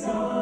song.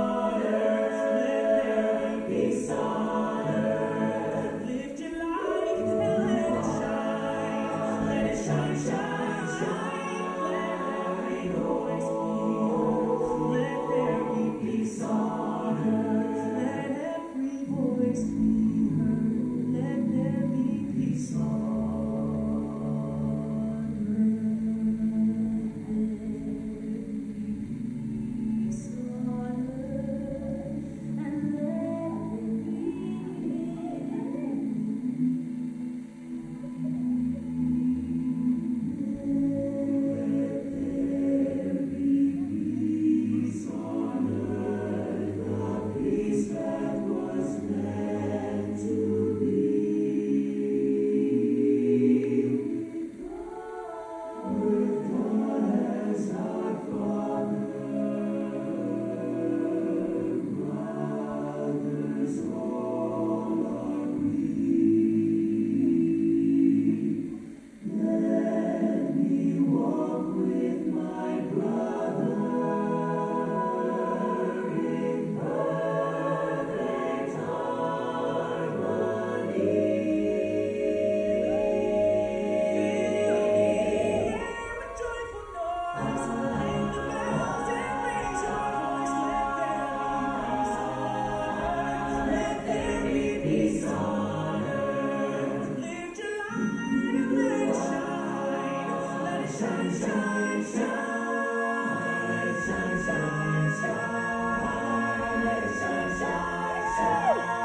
山山，山山，山山山。